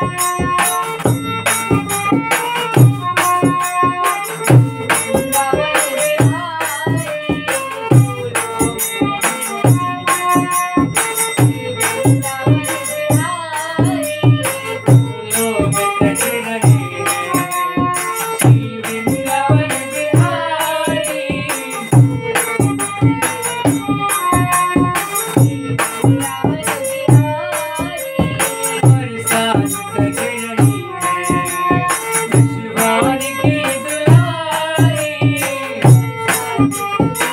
Música Thank you.